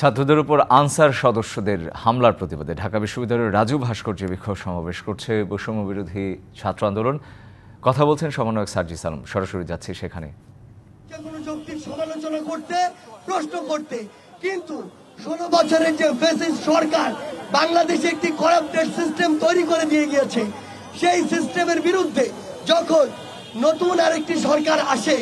ছাত্রদের উপর আনসার সদস্যদের হামলার প্রতিবাদে ঢাকা বিশ্ববিদ্যালয়ের রাজু ভাস্কর্য বিক্ষোভ সমাবেশ করছে বৈষম্য বিরোধী ছাত্র আন্দোলন। কথা বলছেন সমন্বয়ক সার্জি সালাম। সরাসরি যাচ্ছি সেখানে। সমালোচনা করতে, প্রশ্ন করতে, কিন্তু ষোলো বছরের যে ফেসিস সরকার বাংলাদেশে একটি করাপ্টেড সিস্টেম তৈরি করে দিয়ে গিয়েছে, সেই সিস্টেমের বিরুদ্ধে যখন নতুন আরেকটি সরকার আসে,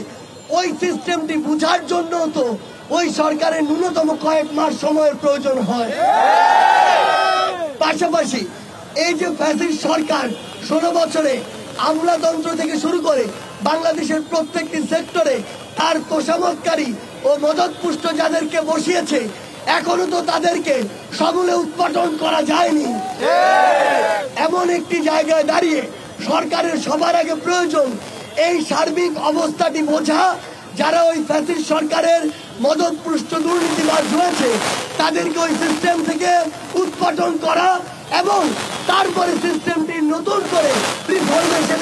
ওই সিস্টেমটি বুঝার জন্য তো ওই সরকারের ন্যূনতম কয়েক মাস সময়ের প্রয়োজন হয়। পাশাপাশি এই যে ফ্যাসিস্ট সরকার ষোলো বছরে আমলাতন্ত্র থেকে শুরু করে বাংলাদেশের প্রত্যেকটি সেক্টরে তার তোষামতকারী ও মদতপুষ্ট যাদেরকে বসিয়েছে, এখনও তো তাদেরকে সমূলে উৎপাদন করা যায়নি। এমন একটি জায়গায় দাঁড়িয়ে সরকারের সবার আগে প্রয়োজন এই সার্বিক অবস্থাটি বোঝা যারা ওই ফ্যাসিস্ট সরকারের মদতপুষ্ট দুর্নীতিবাজ রয়েছে তাদেরকে ওই সিস্টেম থেকে উৎপাদন করা এবং তারপরে সিস্টেমটি নতুন করে দিকে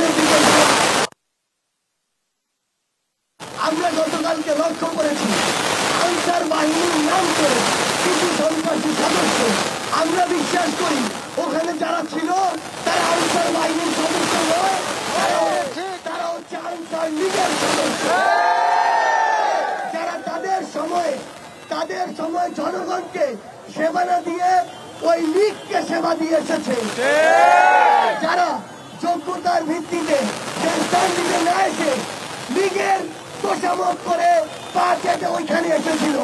আমরা গতকালকে লক্ষ্য করেছি, আনসার বাহিনীর নাম করে কিছু সন্ত্রাসী সদস্য। আমরা বিশ্বাস করি, ওখানে যারা ছিল, তারা আনসার বাহিনীর সদস্য নয় তারা হচ্ছে- তারা হচ্ছে আনসার লীগের সদস্য যারা তাদের সময়ে তাদের সময় জনগণকে সেবা না দিয়ে ওই লীগকে সেবা দিয়ে এসেছে। যারা যোগ্যতার ভিত্তিতে যে না এসে লীগের তোষামত করে পা ওইখানে এসেছিল।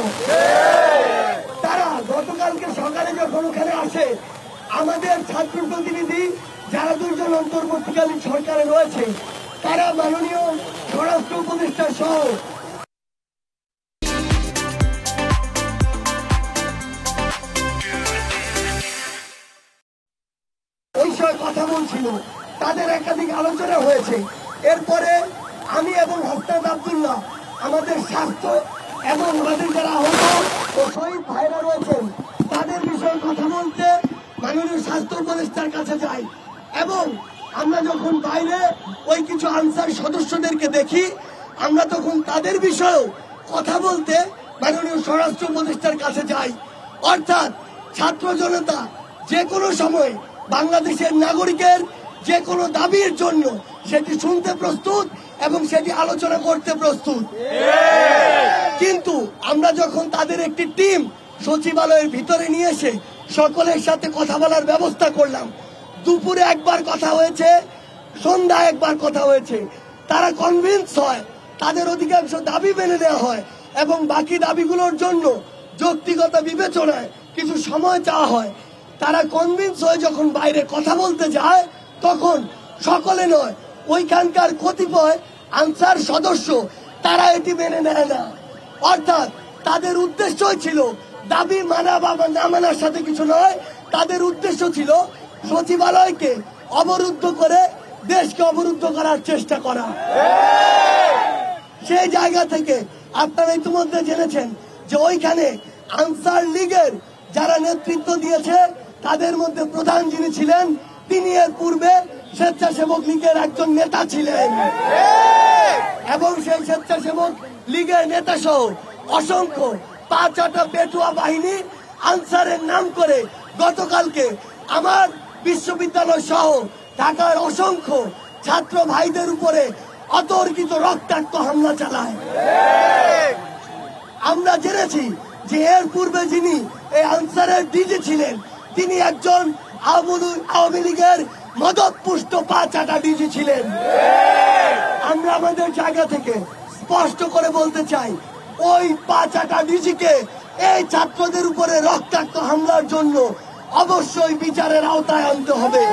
তারা গতকালকে সকালে যখন ওখানে আসে, আমাদের ছাত্র প্রতিনিধি যারা দুজন অন্তর্বর্তীকালীন সরকারে রয়েছে, তারা মাননীয় স্বরাষ্ট্র উপদেষ্টা সহ কথা বলছিল তাদের একাধিক আলোচনা হয়েছে। এরপরে আমি এবং হাসনাত আবদুল্লাহ আমাদের স্বাস্থ্য এবং আমাদের যারা আহত ও শহীদ ভাইরা রয়েছেন, তাদের বিষয়ে কথা বলতে মাননীয় স্বাস্থ্য উপদেষ্টার কাছে যাই এবং আমরা যখন বাইরে ওই কিছু আনসার সদস্যদেরকে দেখি, আমরা তখন তাদের বিষয়েও কথা বলতে মাননীয় স্বরাষ্ট্র উপদেষ্টার কাছে যাই। অর্থাৎ ছাত্র জনতা যে কোনো সময় বাংলাদেশের নাগরিকের যে কোনো দাবির জন্য সেটি শুনতে প্রস্তুত এবং সেটি আলোচনা করতে প্রস্তুত। কিন্তু আমরা যখন তাদের একটি টিম সচিবালয়ের ভিতরে নিয়ে এসে সকলের সাথে কথা বলার ব্যবস্থা করলাম, দুপুরে একবার কথা হয়েছে সন্ধ্যা একবার কথা হয়েছে। তারা কনভিন্স হয়, তাদের অধিকাংশ দাবি মেনে দেওয়া হয় এবং বাকি দাবিগুলোর জন্য যৌক্তিকতা বিবেচনায় কিছু সময় চাওয়া হয়। তারা কনভিন্স হয়ে যখন বাইরে কথা বলতে যায়, তখন সকলে নয়, ওইখানকার কতিপয় আনসার সদস্য, তারা এটি মেনে নেয় না। অর্থাৎ তাদের উদ্দেশ্যই ছিল দাবি মানা বা না মানার সাথে কিছু নয়, তাদের উদ্দেশ্য ছিল সচিবালয়কে অবরুদ্ধ করে দেশকে অবরুদ্ধ করার চেষ্টা করা। সেই জায়গা থেকে আপনারা ইতিমধ্যে জেনেছেন যে ওইখানে আনসার লীগের যারা নেতৃত্ব দিয়েছে, তাদের মধ্যে প্রধান যিনি ছিলেন, তিনি এর পূর্বে স্বেচ্ছাসেবক লীগের একজন নেতা ছিলেন। এবং সেই স্বেচ্ছাসেবক লীগের নেতা সহ অসংখ্য পাঁচ আটা পেটুয়া বাহিনী আনসারের নাম করে গতকালকে আমার বিশ্ববিদ্যালয় সহ ঢাকার অসংখ্য ছাত্র ভাইদের উপরে অতর্কিত রক্তাক্ত হামলা চালায়। আমরা জেনেছি যে এর পূর্বে যিনি এই আনসারের ডিজি ছিলেন। তিনি একজন আওয়ামী- লীগের মদত পুষ্ট পা চাটা ডিজি ছিলেন। আমরা আমাদের জায়গা থেকে স্পষ্ট করে বলতে চাই, ওই পা চাটা ডিজিকে এই ছাত্রদের উপরে রক্তাক্ত হামলার জন্য অবশ্যই বিচারের আওতায় আনতে হবে।